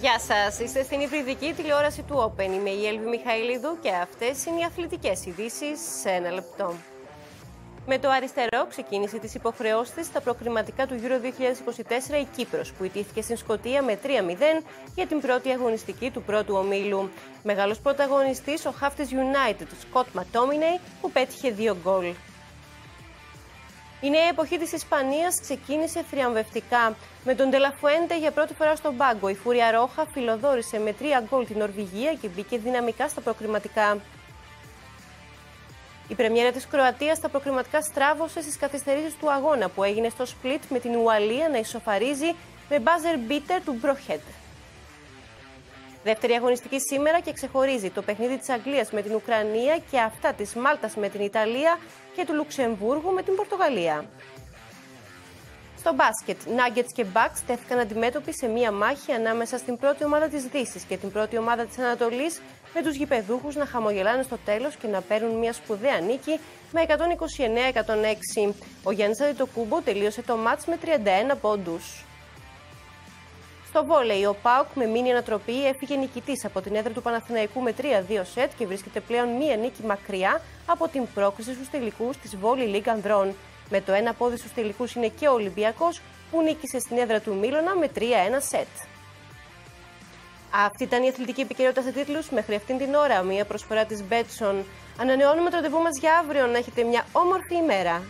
Γεια σας, είστε στην υβριδική τηλεόραση του Open. Είμαι η Έλβη Μιχαηλίδου και αυτές είναι οι αθλητικές ειδήσεις σε ένα λεπτό. Με το αριστερό ξεκίνησε τις υποχρεώσεις τη στα προκριματικά του Euro 2024 η Κύπρος, που ιτήθηκε στην Σκωτία με 3-0 για την πρώτη αγωνιστική του πρώτου ομίλου. Μεγάλος πρωταγωνιστής ο Χάφτης United, Σκοτ Ματόμινεϊ, που πέτυχε δύο γκολ. Η νέα εποχή της Ισπανίας ξεκίνησε θριαμβευτικά. Με τον Τελαφουέντε για πρώτη φορά στον πάγκο, η Φούρια Ρόχα φιλοδόρησε με τρία γκολ την Νορβηγία και μπήκε δυναμικά στα προκριματικά. Η πρεμιέρα της Κροατίας στα προκριματικά στράβωσε στις καθυστερήσεις του αγώνα που έγινε στο Σπλίτ με την Ουαλία να ισοφαρίζει με μπάζερ μπίτερ του Μπροχέτ. Δεύτερη αγωνιστική σήμερα και ξεχωρίζει το παιχνίδι της Αγγλίας με την Ουκρανία και αυτά της Μάλτας με την Ιταλία και του Λουξεμβούργου με την Πορτογαλία. Στο μπάσκετ, Nuggets και Bucks τέθηκαν αντιμέτωποι σε μία μάχη ανάμεσα στην πρώτη ομάδα της Δύσης και την πρώτη ομάδα της Ανατολής με τους γηπεδούχους να χαμογελάνε στο τέλος και να παίρνουν μια σπουδαία νίκη με 129-106. Ο Γιάννης Αντιτοκούμπο τελείωσε το μάτς με 31 πόντους. Στο βόλεϊ, ο Πάουκ με μήνυ ανατροπή έφυγε νικητής από την έδρα του Παναθηναϊκού με 3-2 σετ και βρίσκεται πλέον μία νίκη μακριά από την πρόκριση στους τελικούς της Βόλη League Ανδρών. Με το ένα πόδι στους τελικούς είναι και ο Ολυμπιακός που νίκησε στην έδρα του Μίλωνα με 3-1 σετ. Αυτή ήταν η αθλητική επικαιρότητα σε τίτλους μέχρι αυτήν την ώρα. Μία προσφορά της Betson. Ανανεώνουμε το ραντεβού μας για αύριο. Να έχετε μια όμορφη ημέρα.